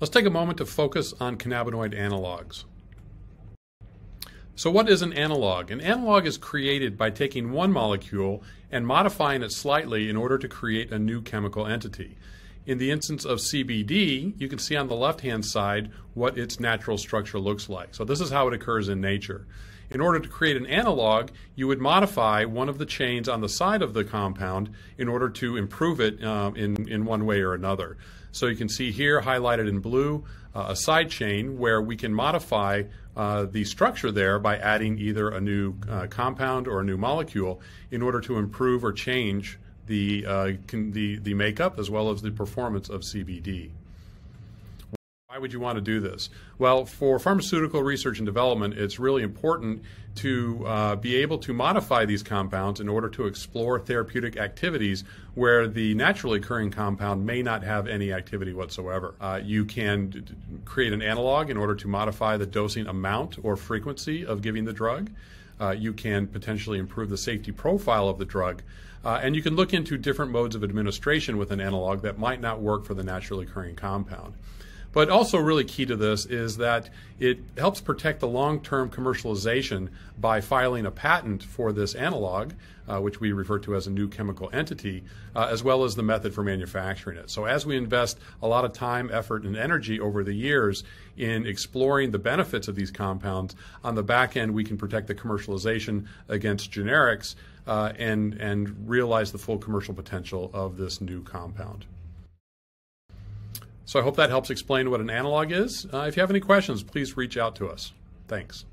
Let's take a moment to focus on cannabinoid analogs. So what is an analog? An analog is created by taking one molecule and modifying it slightly in order to create a new chemical entity. In the instance of CBD, you can see on the left-hand side what its natural structure looks like. So this is how it occurs in nature. In order to create an analog, you would modify one of the chains on the side of the compound in order to improve it uh, in, in one way or another. So you can see here highlighted in blue uh, a side chain where we can modify uh, the structure there by adding either a new uh, compound or a new molecule in order to improve or change the, uh, the, the makeup as well as the performance of CBD. Would you want to do this? Well, for pharmaceutical research and development, it's really important to uh, be able to modify these compounds in order to explore therapeutic activities where the naturally occurring compound may not have any activity whatsoever. Uh, you can create an analog in order to modify the dosing amount or frequency of giving the drug. Uh, you can potentially improve the safety profile of the drug. Uh, and you can look into different modes of administration with an analog that might not work for the naturally occurring compound. But also, really key to this is that it helps protect the long term commercialization by filing a patent for this analog, uh, which we refer to as a new chemical entity, uh, as well as the method for manufacturing it. So, as we invest a lot of time, effort, and energy over the years in exploring the benefits of these compounds, on the back end, we can protect the commercialization against generics uh, and, and realize the full commercial potential of this new compound. So I hope that helps explain what an analog is. Uh, if you have any questions, please reach out to us. Thanks.